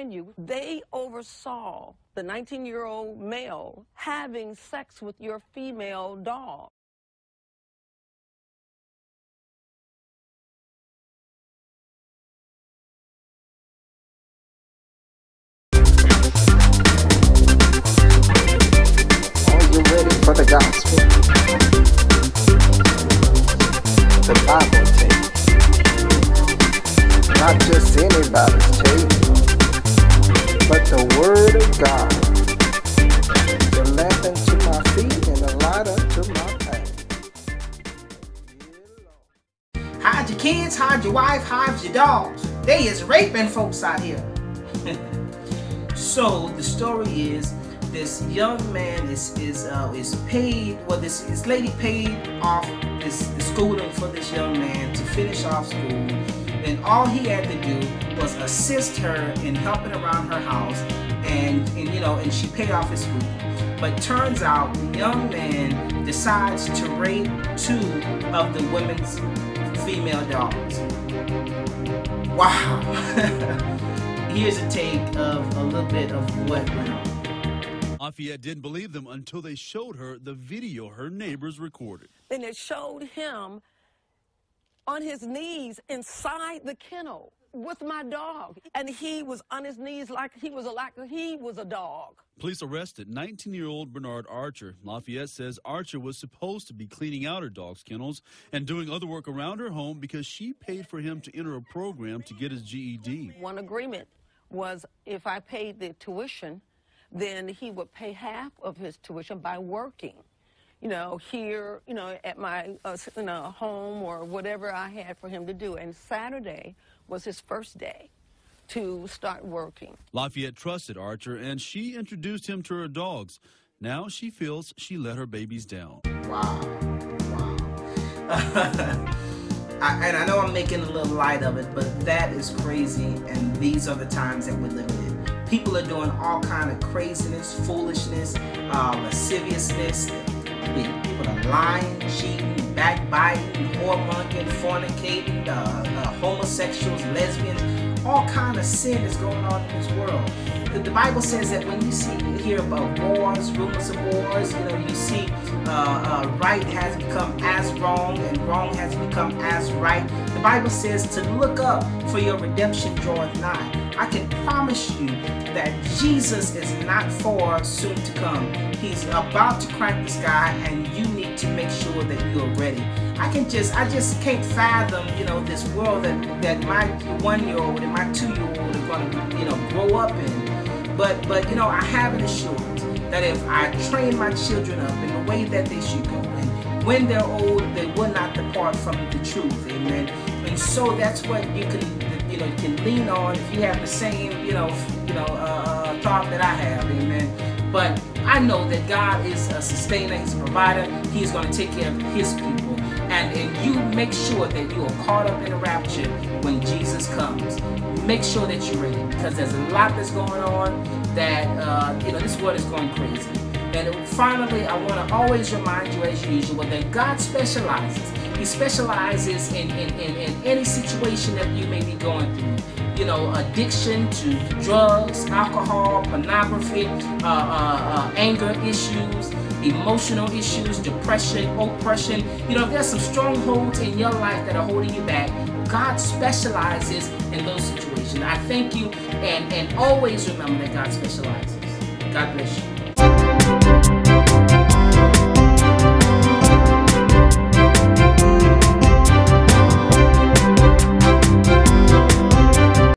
mind you, they oversaw the 19 year old male having sex with your female dog. Are you ready for the gospel? The Bible tape. Not just anybody's tape, but the Word of God. The lamp unto my feet and the light unto my path. Hide your kids, hide your wife, hide your dogs. They is raping folks out here. so the story is this young man is is uh, is paid well this this lady paid off this the schooling for this young man to finish off school and all he had to do was assist her in helping around her house and and you know and she paid off his school but turns out the young man decides to rape two of the women's female dogs wow. Here's a take of a little bit of what went on. Lafayette didn't believe them until they showed her the video her neighbors recorded. Then it showed him on his knees inside the kennel with my dog. And he was on his knees like he was a like he was a dog. Police arrested 19 year old Bernard Archer. Lafayette says Archer was supposed to be cleaning out her dog's kennels and doing other work around her home because she paid for him to enter a program to get his GED. One agreement was if I paid the tuition, then he would pay half of his tuition by working. You know, here, you know, at my uh, you know, home or whatever I had for him to do. And Saturday was his first day to start working. Lafayette trusted Archer and she introduced him to her dogs. Now she feels she let her babies down. Wow. Wow. I, and I know I'm making a little light of it, but that is crazy. And these are the times that we're living in. People are doing all kind of craziness, foolishness, uh, lasciviousness. People are lying, cheating, backbiting, whoremongering, fornicating, uh, uh, homosexuals, lesbians. All kind of sin is going on in this world. The, the Bible says that when you see hear about wars, rumors of wars, you know, you see uh, uh, right has become as wrong and wrong has become as right. The Bible says to look up for your redemption draweth nigh. I can promise you that Jesus is not far soon to come. He's about to crack the sky and you need to make sure that you're ready. I can just I just can't fathom, you know, this world that, that my one year old and my two year old are gonna, you know, grow up in. But but you know, I have an assurance that if I train my children up in the way that they should go, and when they're old, they will not depart from the truth. Amen. And so that's what you can you know you can lean on if you have the same you know you know uh, thought that I have. Amen. But I know that God is a sustainer, He's a provider. He's going to take care of His people. And, and you make sure that you are caught up in the rapture when Jesus comes. Make sure that you're ready because there's a lot that's going on that, uh, you know, this world is going crazy. And finally, I want to always remind you, as usual, that God specializes. He specializes in, in, in, in any situation that you may be going through you know, addiction to drugs, alcohol, pornography, uh, uh, uh, anger issues, emotional issues, depression, oppression. You know, if there's some strongholds in your life that are holding you back, God specializes in those situations. I thank you and, and always remember that God specializes. God bless you.